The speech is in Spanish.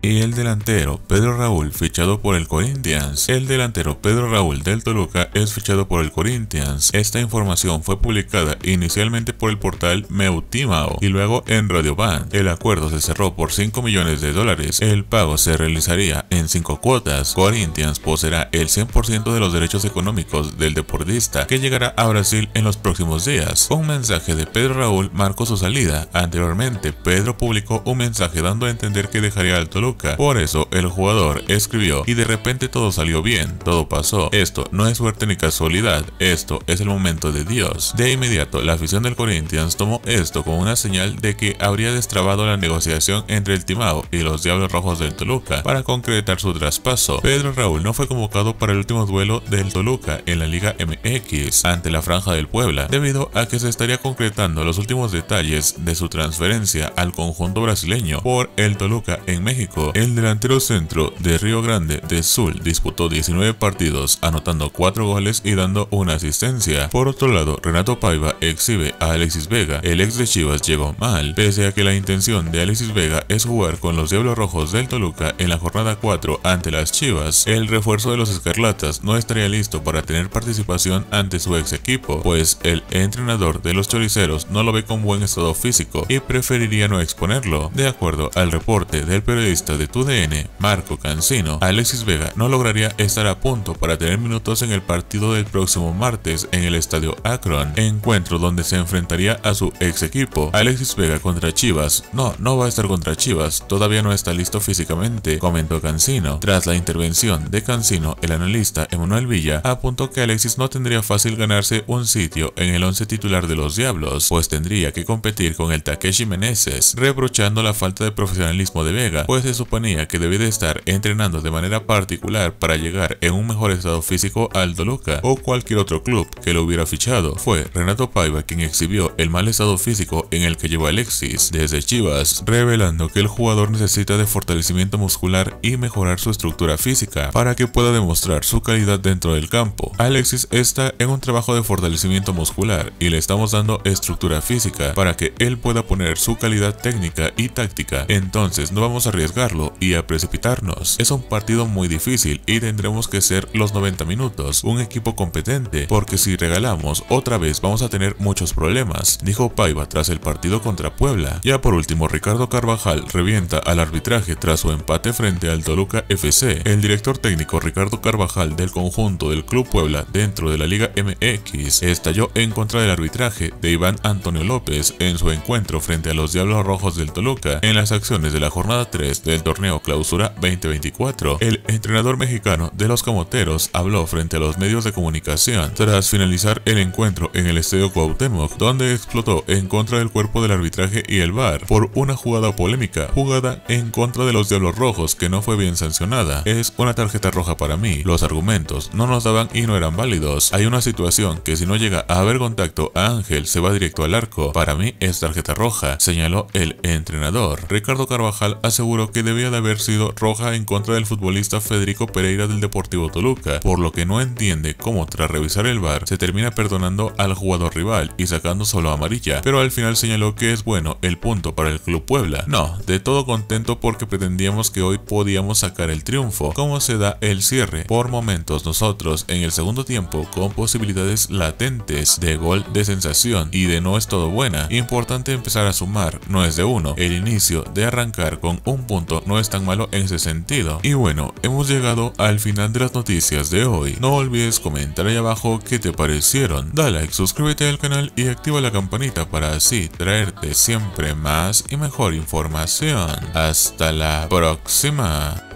y el delantero Pedro Raúl fichado por el Corinthians. El delantero Pedro Raúl del Toluca es fichado por el Corinthians. Esta información fue publicada inicialmente por el portal Meutimao y luego en Radio Band. El acuerdo se cerró por 5 millones de dólares. El pago se realizaría en 5 cuotas. Corinthians poseerá el 100% de los derechos económicos del deportista que llegará a Brasil en los próximos días. Un mensaje de Pedro Raúl marcó su salida. Anteriormente, Pedro publicó un mensaje dando a entender que dejaría al Toluca por eso el jugador escribió y de repente todo salió bien, todo pasó. Esto no es suerte ni casualidad, esto es el momento de Dios. De inmediato la afición del Corinthians tomó esto como una señal de que habría destrabado la negociación entre el Timao y los Diablos Rojos del Toluca para concretar su traspaso. Pedro Raúl no fue convocado para el último duelo del Toluca en la Liga MX ante la Franja del Puebla, debido a que se estaría concretando los últimos detalles de su transferencia al conjunto brasileño por el Toluca en México el delantero centro de Río Grande de Sul disputó 19 partidos, anotando 4 goles y dando una asistencia. Por otro lado, Renato Paiva exhibe a Alexis Vega. El ex de Chivas llegó mal, pese a que la intención de Alexis Vega es jugar con los Diablos Rojos del Toluca en la jornada 4 ante las Chivas. El refuerzo de los Escarlatas no estaría listo para tener participación ante su ex equipo, pues el entrenador de los Choriceros no lo ve con buen estado físico y preferiría no exponerlo. De acuerdo al reporte del periodista de TUDN, Marco Cancino, Alexis Vega no lograría estar a punto para tener minutos en el partido del próximo martes en el estadio Akron, encuentro donde se enfrentaría a su ex equipo. Alexis Vega contra Chivas. No, no va a estar contra Chivas, todavía no está listo físicamente, comentó Cancino. Tras la intervención de Cancino, el analista Emanuel Villa apuntó que Alexis no tendría fácil ganarse un sitio en el once titular de los Diablos, pues tendría que competir con el Takeshi Meneses, reprochando la falta de profesionalismo de Vega, pues es suponía que debía de estar entrenando de manera particular para llegar en un mejor estado físico al Toluca o cualquier otro club que lo hubiera fichado. Fue Renato Paiva quien exhibió el mal estado físico en el que llevó Alexis desde Chivas, revelando que el jugador necesita de fortalecimiento muscular y mejorar su estructura física para que pueda demostrar su calidad dentro del campo. Alexis está en un trabajo de fortalecimiento muscular y le estamos dando estructura física para que él pueda poner su calidad técnica y táctica. Entonces no vamos a arriesgar y a precipitarnos. Es un partido muy difícil y tendremos que ser los 90 minutos, un equipo competente, porque si regalamos otra vez vamos a tener muchos problemas, dijo Paiva tras el partido contra Puebla. Ya por último, Ricardo Carvajal revienta al arbitraje tras su empate frente al Toluca FC. El director técnico Ricardo Carvajal del conjunto del Club Puebla dentro de la Liga MX estalló en contra del arbitraje de Iván Antonio López en su encuentro frente a los Diablos Rojos del Toluca en las acciones de la jornada 3 del torneo Clausura 2024. El entrenador mexicano de los Camoteros habló frente a los medios de comunicación tras finalizar el encuentro en el Estadio Cuauhtémoc, donde explotó en contra del cuerpo del arbitraje y el VAR por una jugada polémica, jugada en contra de los Diablos Rojos que no fue bien sancionada. Es una tarjeta roja para mí. Los argumentos no nos daban y no eran válidos. Hay una situación que si no llega a haber contacto a Ángel se va directo al arco. Para mí es tarjeta roja, señaló el entrenador. Ricardo Carvajal aseguró que debía de haber sido roja en contra del futbolista Federico Pereira del Deportivo Toluca, por lo que no entiende cómo tras revisar el VAR se termina perdonando al jugador rival y sacando solo amarilla, pero al final señaló que es bueno el punto para el Club Puebla. No, de todo contento porque pretendíamos que hoy podíamos sacar el triunfo, como se da el cierre. Por momentos nosotros en el segundo tiempo con posibilidades latentes de gol de sensación y de no es todo buena. Importante empezar a sumar, no es de uno. El inicio de arrancar con un punto no es tan malo en ese sentido. Y bueno, hemos llegado al final de las noticias de hoy. No olvides comentar ahí abajo qué te parecieron. Dale like, suscríbete al canal y activa la campanita para así traerte siempre más y mejor información. Hasta la próxima.